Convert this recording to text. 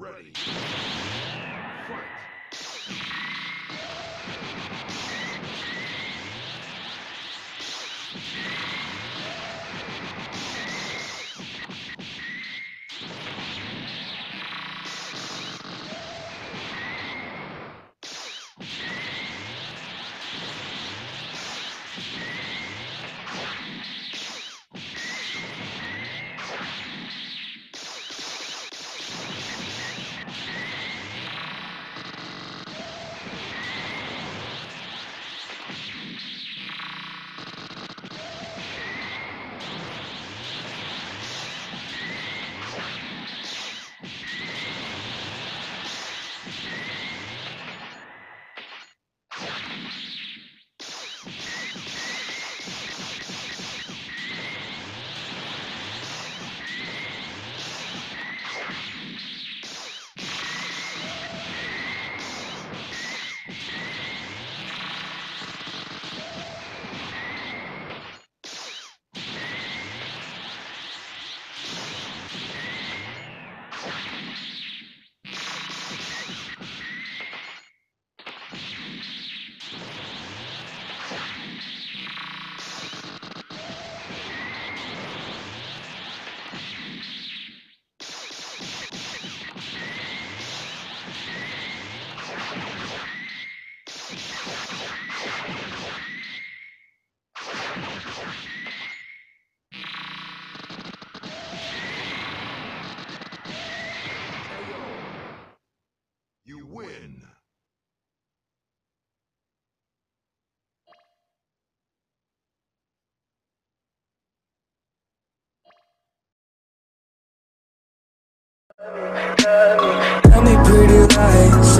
Ready. Fight. KO. Tell me pretty lies,